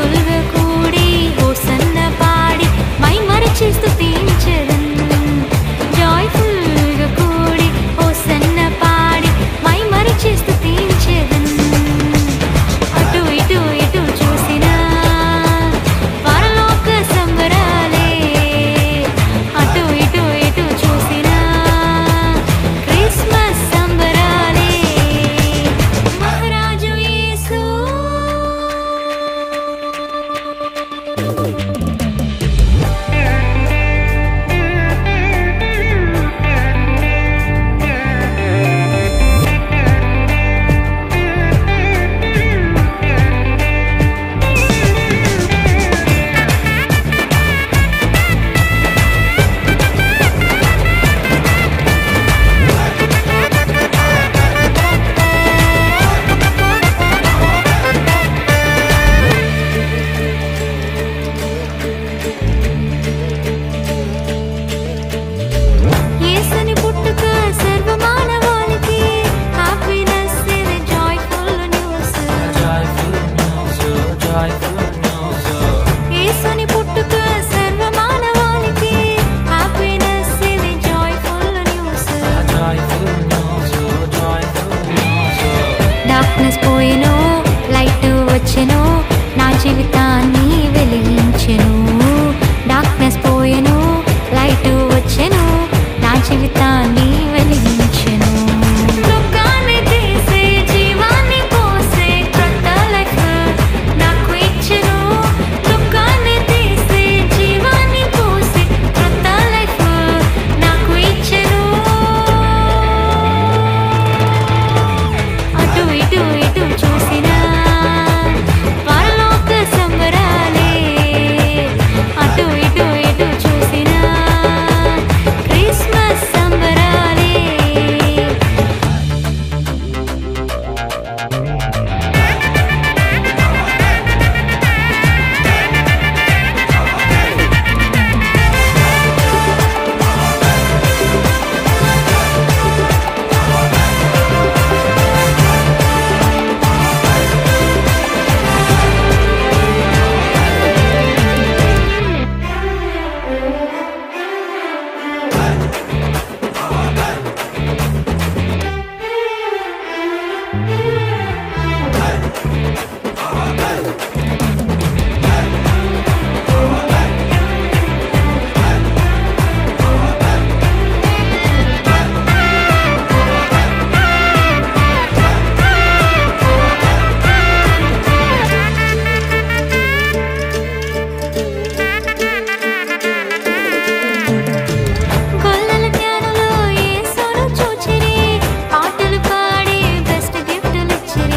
volver con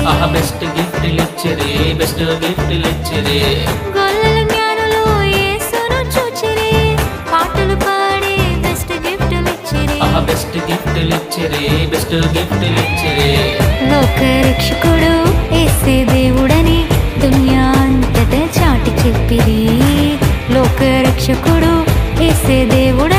ఆహా best gift లిచ్చిరే best gift లిచ్చిరే. పాటలు పాడే బెస్ట్ గిఫ్ట్ లిచ్చిరే. బెస్ట్ గిఫ్ట్ లిచ్చిరే బెస్ట్ గిఫ్ట్ లోక రక్షకుడు యేసే దేవుడని దునియా చాటి చెప్పిరి. లోక రక్షకుడు ఏసే దేవుడు